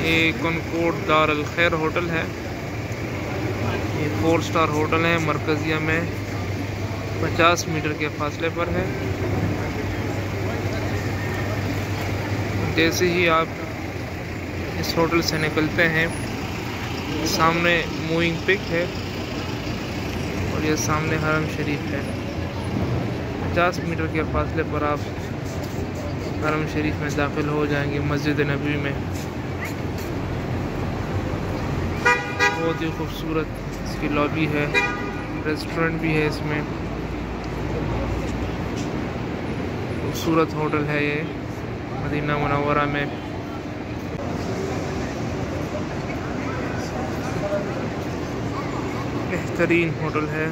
ये कनकोट दार खैर होटल है। ये फोर स्टार होटल है, मरकज़िया में। 50 मीटर के फासले पर है। जैसे ही आप इस होटल से निकलते हैं, सामने मूविंग पिक है और ये सामने हरम शरीफ है। 50 मीटर के फासले पर आप हरम शरीफ में दाखिल हो जाएँगे मस्जिद नबी में। बहुत ही खूबसूरत इसकी लॉबी है। रेस्टोरेंट भी है इसमें। खूबसूरत होटल है ये, मदीना मुनवरा में। बेहतरीन होटल है।